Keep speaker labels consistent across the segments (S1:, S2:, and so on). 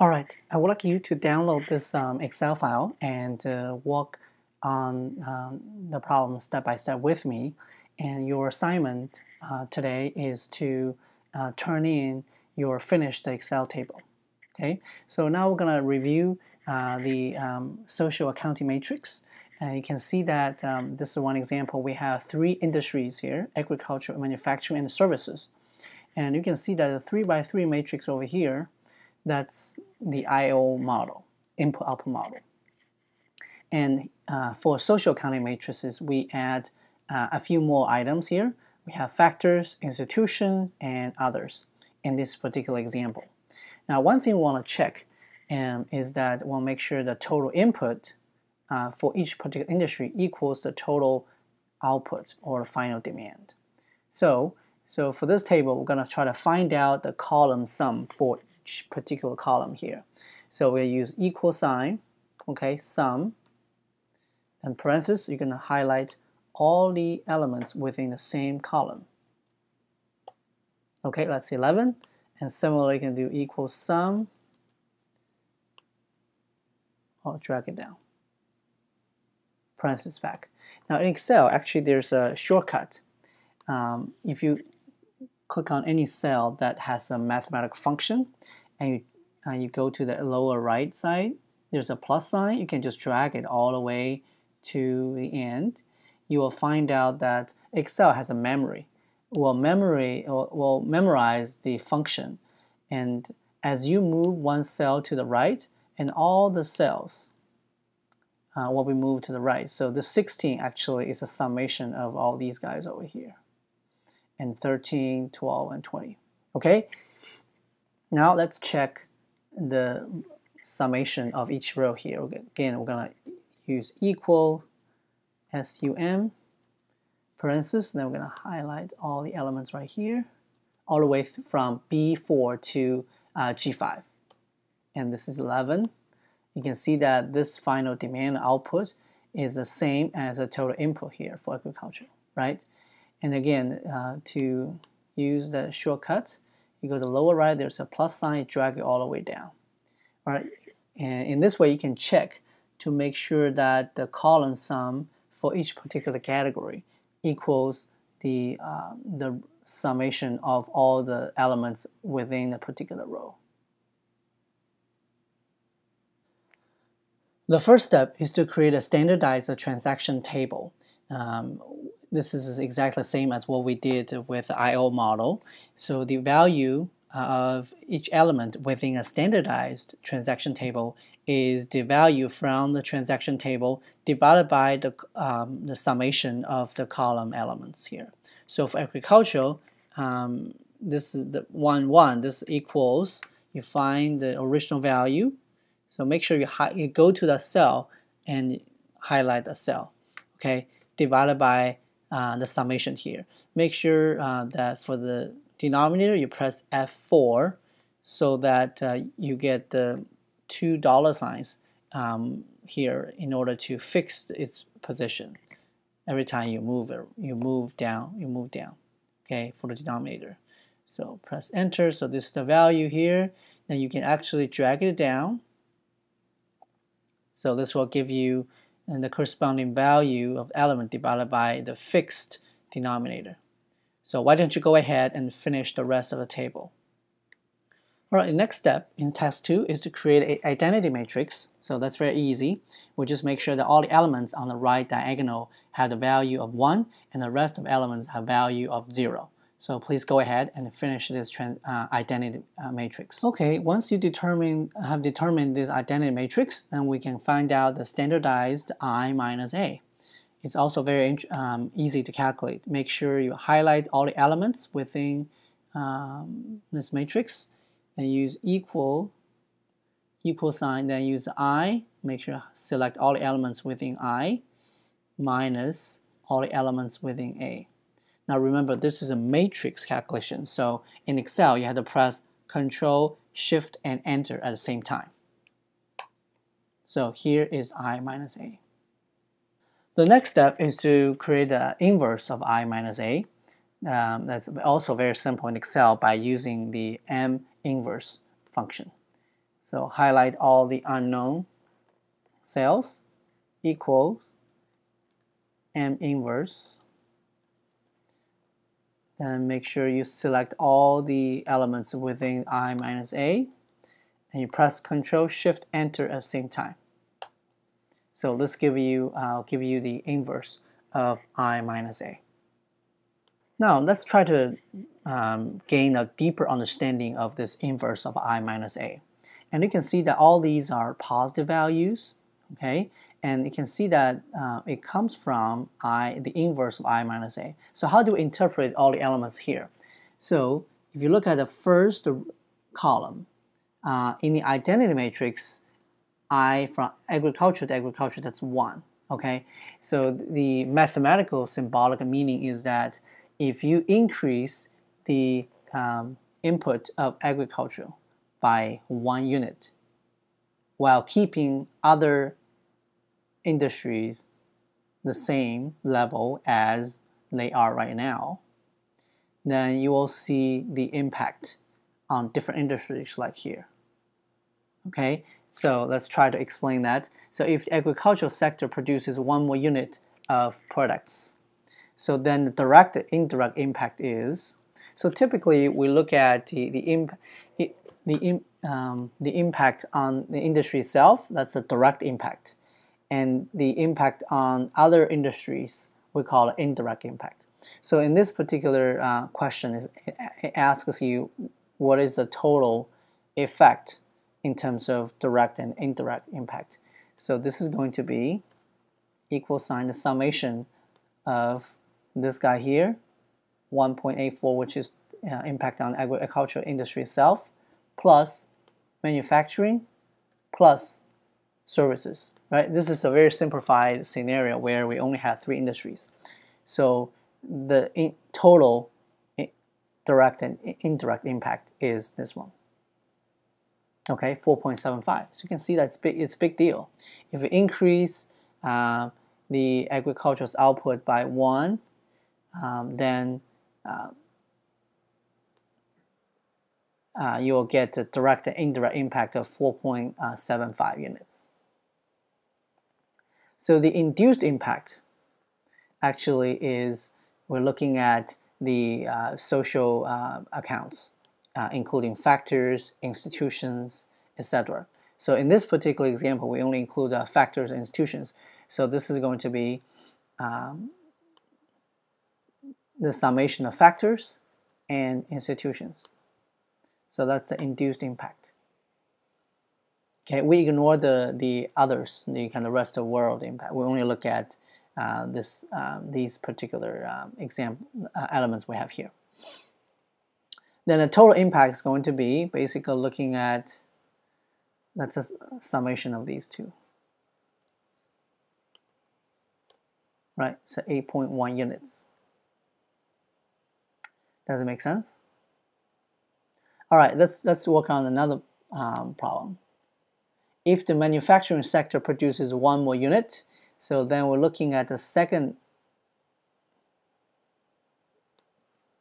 S1: All right, I would like you to download this um, Excel file and uh, work on um, the problem step by step with me. And your assignment uh, today is to uh, turn in your finished Excel table. Okay, so now we're going to review uh, the um, social accounting matrix. And you can see that um, this is one example. We have three industries here, agriculture, manufacturing, and services. And you can see that the 3 by 3 matrix over here that's the IO model, input-output model. And uh, for social accounting matrices, we add uh, a few more items here. We have factors, institutions, and others in this particular example. Now, one thing we want to check um, is that we'll make sure the total input uh, for each particular industry equals the total output or final demand. So, so for this table, we're going to try to find out the column sum for each particular column here. So we'll use equal sign, okay, sum, and parenthesis, you're going to highlight all the elements within the same column. Okay, that's 11. And similarly, you can do equal sum, I'll drag it down. Parenthesis back. Now in Excel, actually there's a shortcut. Um, if you click on any cell that has a mathematical function and you, uh, you go to the lower right side, there's a plus sign. You can just drag it all the way to the end. You will find out that Excel has a memory. Will memory will memorize the function, and as you move one cell to the right, and all the cells uh, will be moved to the right. So the 16 actually is a summation of all these guys over here and 13, 12, and 20. Okay, now let's check the summation of each row here. Again, we're going to use equal sum parentheses, then we're going to highlight all the elements right here, all the way from B4 to uh, G5. And this is 11. You can see that this final demand output is the same as the total input here for agriculture, right? And again, uh, to use the shortcut, you go to the lower right, there's a plus sign, drag it all the way down. All right, and in this way you can check to make sure that the column sum for each particular category equals the, uh, the summation of all the elements within a particular row. The first step is to create a standardized transaction table. Um, this is exactly the same as what we did with the IO model. So the value of each element within a standardized transaction table is the value from the transaction table divided by the, um, the summation of the column elements here. So for agricultural, um, this is the 1, 1, this equals, you find the original value. So make sure you, you go to the cell and highlight the cell, okay, divided by uh, the summation here. Make sure uh, that for the denominator you press F4 so that uh, you get the two dollar signs um, here in order to fix its position. Every time you move it, you move down, you move down, okay, for the denominator. So press enter, so this is the value here. Then you can actually drag it down. So this will give you and the corresponding value of element divided by the fixed denominator. So why don't you go ahead and finish the rest of the table. Alright, the next step in task 2 is to create an identity matrix. So that's very easy. We just make sure that all the elements on the right diagonal have the value of 1 and the rest of elements have value of 0. So please go ahead and finish this uh, identity uh, matrix. Okay, once you determine have determined this identity matrix, then we can find out the standardized I minus A. It's also very um, easy to calculate. Make sure you highlight all the elements within um, this matrix and use equal equal sign, then use I, make sure select all the elements within I minus all the elements within A. Now remember, this is a matrix calculation, so in Excel you have to press Control, Shift, and Enter at the same time. So here is I minus A. The next step is to create the inverse of I minus A. Um, that's also very simple in Excel by using the M inverse function. So highlight all the unknown cells equals M inverse and make sure you select all the elements within I minus A and you press Control Shift Enter at the same time. So let's give you I'll give you the inverse of I minus A. Now let's try to um, gain a deeper understanding of this inverse of I minus A. And you can see that all these are positive values, okay? And you can see that uh, it comes from I, the inverse of I minus A. So how do we interpret all the elements here? So if you look at the first column, uh, in the identity matrix, I from agriculture to agriculture, that's 1. Okay, so the mathematical symbolic meaning is that if you increase the um, input of agriculture by one unit while keeping other industries the same level as they are right now, then you will see the impact on different industries like here. Okay, so let's try to explain that. So if the agricultural sector produces one more unit of products, so then the direct indirect impact is, so typically we look at the, the, imp, the, um, the impact on the industry itself, that's a direct impact. And the impact on other industries, we call it indirect impact. So in this particular uh, question, it asks you what is the total effect in terms of direct and indirect impact. So this is going to be equal sign the summation of this guy here, 1.84, which is uh, impact on agricultural industry itself, plus manufacturing, plus services. Right? This is a very simplified scenario where we only have three industries. So the total direct and indirect impact is this one okay 4.75 so you can see that it's big it's a big deal if we increase uh, the agriculture's output by one um, then uh, uh, you will get a direct and indirect impact of 4.75 units so the induced impact actually is we're looking at the uh, social uh, accounts uh, including factors, institutions, etc. So in this particular example, we only include uh, factors and institutions. So this is going to be um, the summation of factors and institutions. So that's the induced impact. Okay, we ignore the the others, the kind of rest of the world impact. We only look at uh, this um, these particular um, example uh, elements we have here. Then the total impact is going to be basically looking at, that's a summation of these two. Right, so 8.1 units. Does it make sense? All right, let's, let's work on another um, problem. If the manufacturing sector produces one more unit, so then we're looking at the second,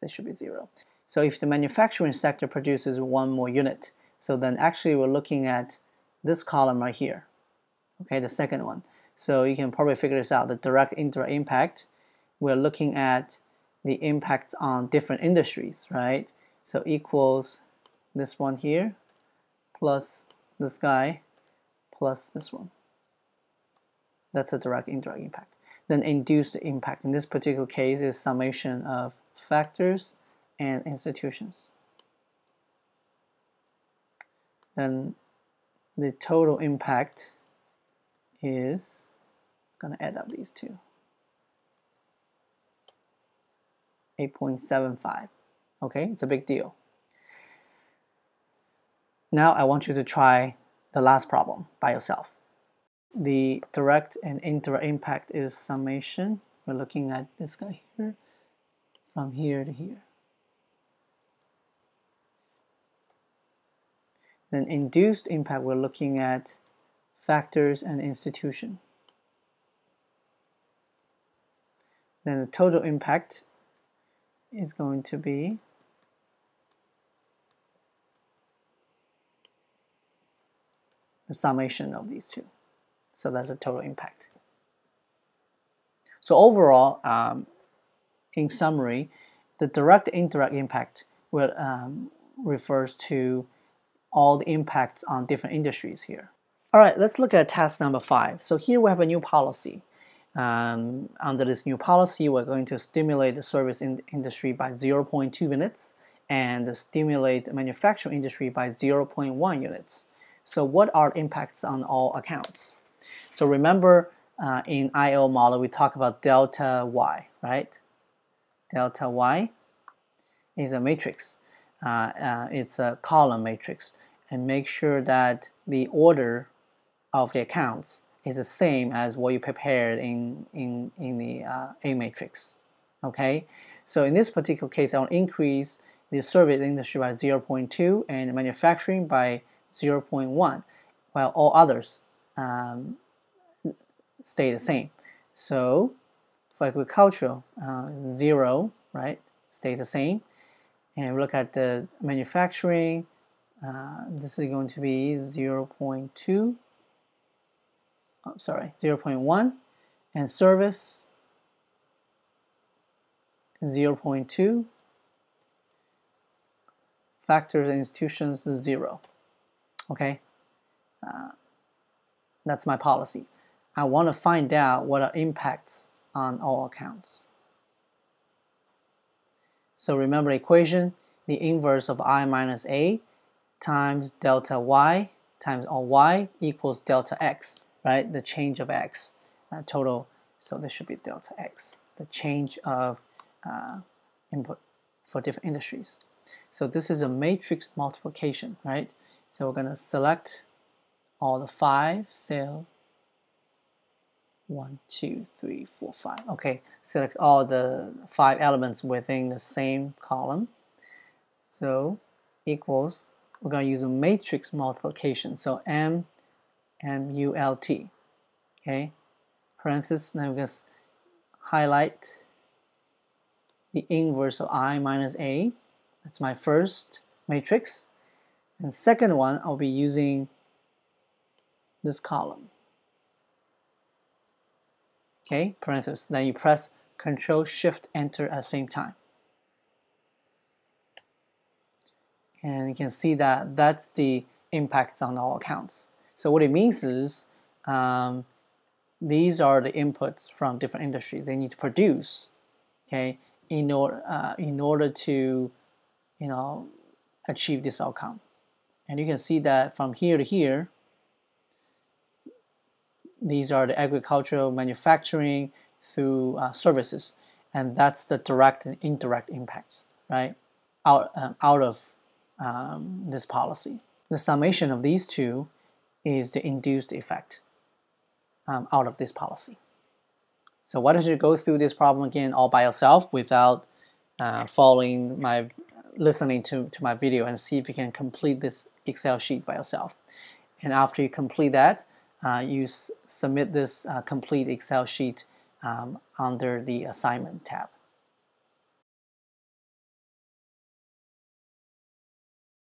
S1: this should be zero. So if the manufacturing sector produces one more unit, so then actually we're looking at this column right here, okay, the second one. So you can probably figure this out, the direct indirect impact, we're looking at the impacts on different industries, right? So equals this one here, plus this guy, plus this one. That's a direct indirect impact. Then induced impact, in this particular case, is summation of factors and institutions. Then the total impact is going to add up these two. 8.75. Okay, it's a big deal. Now I want you to try the last problem by yourself. The direct and indirect impact is summation. We're looking at this guy here, from here to here. Then induced impact, we're looking at factors and institution. Then the total impact is going to be the summation of these two. So that's the total impact. So overall, um, in summary, the direct indirect impact will um, refers to all the impacts on different industries here. All right, let's look at task number five. So here we have a new policy. Um, under this new policy, we're going to stimulate the service in industry by 0.2 units and stimulate the manufacturing industry by 0.1 units. So what are impacts on all accounts? So remember uh, in IO model, we talk about delta Y, right? Delta Y is a matrix. Uh, uh, it's a column matrix. And make sure that the order of the accounts is the same as what you prepared in, in, in the uh, A matrix. Okay, so in this particular case, I'll increase the service industry by 0.2 and manufacturing by 0.1, while all others um, stay the same. So for agricultural, uh, 0, right, stay the same. And we look at the manufacturing, uh, this is going to be 0.2 oh, sorry, 0.1 and service 0.2 factors and institutions 0 okay uh, that's my policy I want to find out what are impacts on all accounts so remember equation the inverse of i minus a times delta y times all y equals delta x right? The change of x uh, total. So this should be delta x, the change of uh, input for different industries. So this is a matrix multiplication, right? So we're going to select all the five cell. One, two, three, four, five. Okay, select all the five elements within the same column. So equals, we're going to use a matrix multiplication. So M M-U-L-T. Okay, parenthesis, now we just highlight the inverse of I minus A. That's my first matrix. And the second one, I'll be using this column. Okay, parenthesis. Then you press Control Shift Enter at the same time. And you can see that that's the impacts on all accounts. So what it means is um, these are the inputs from different industries they need to produce, okay, in order uh, in order to, you know, achieve this outcome. And you can see that from here to here, these are the agricultural manufacturing through uh, services, and that's the direct and indirect impacts, right, out um, out of um, this policy. The summation of these two is the induced effect um, out of this policy. So why don't you go through this problem again all by yourself without uh, following my listening to, to my video and see if you can complete this Excel sheet by yourself. And after you complete that, uh, you submit this uh, complete Excel sheet um, under the assignment tab.